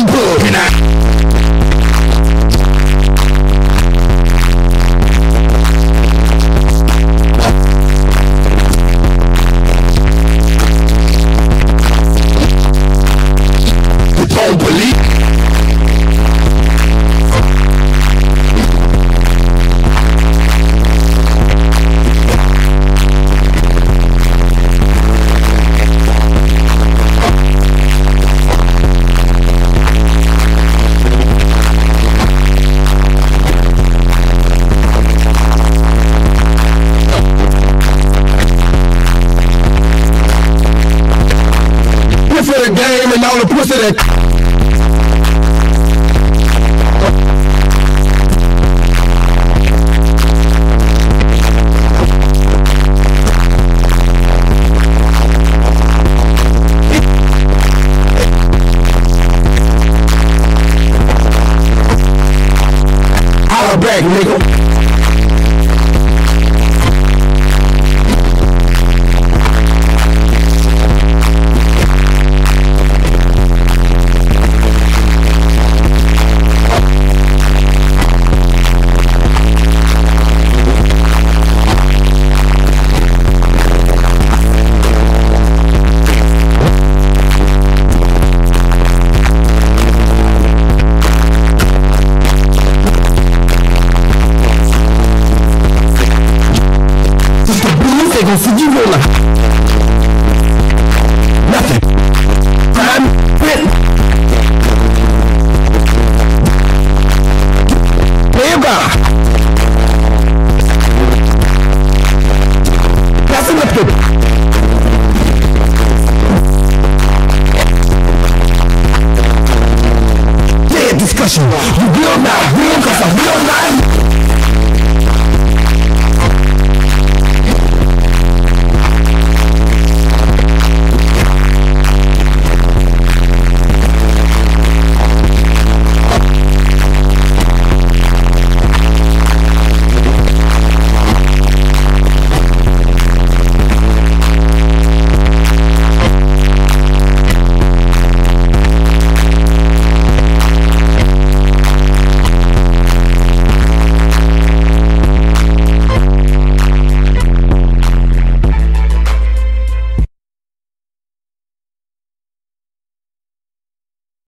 For pussy that Holla back, nigga. You roll like nothing. Crime, quit. About. Passing up the. Yeah, discussion.